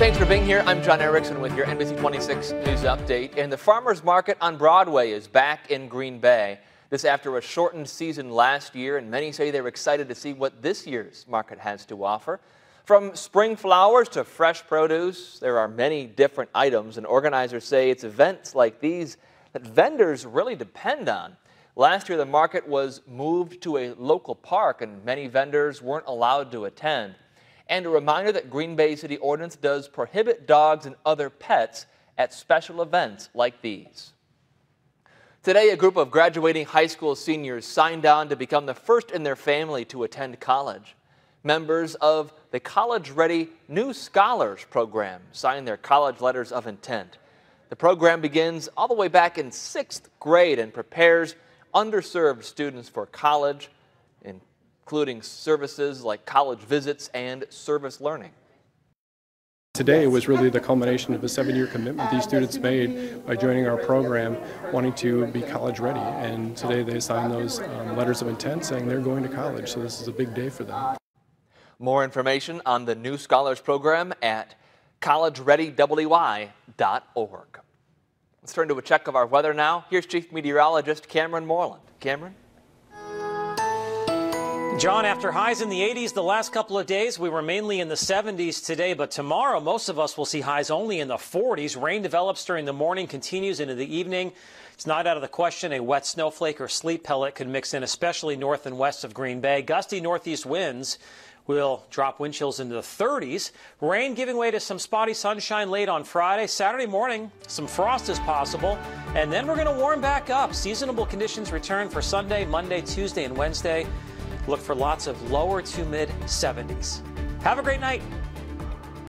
thanks for being here. I'm John Erickson with your NBC 26 News Update. And the farmers market on Broadway is back in Green Bay. This after a shortened season last year, and many say they're excited to see what this year's market has to offer. From spring flowers to fresh produce, there are many different items, and organizers say it's events like these that vendors really depend on. Last year, the market was moved to a local park, and many vendors weren't allowed to attend and a reminder that Green Bay City Ordinance does prohibit dogs and other pets at special events like these. Today, a group of graduating high school seniors signed on to become the first in their family to attend college. Members of the College Ready New Scholars Program signed their college letters of intent. The program begins all the way back in sixth grade and prepares underserved students for college in including services like college visits and service learning. Today was really the culmination of a seven-year commitment these students made by joining our program, wanting to be college ready. And today they signed those um, letters of intent saying they're going to college. So this is a big day for them. More information on the new Scholars Program at collegereadywy.org. Let's turn to a check of our weather now. Here's Chief Meteorologist Cameron Moreland. Cameron? John, after highs in the 80s the last couple of days, we were mainly in the 70s today, but tomorrow most of us will see highs only in the 40s. Rain develops during the morning, continues into the evening. It's not out of the question a wet snowflake or sleet pellet could mix in, especially north and west of Green Bay. Gusty northeast winds will drop wind chills into the 30s. Rain giving way to some spotty sunshine late on Friday. Saturday morning, some frost is possible. And then we're going to warm back up. Seasonable conditions return for Sunday, Monday, Tuesday, and Wednesday. Look for lots of lower to mid 70s. Have a great night.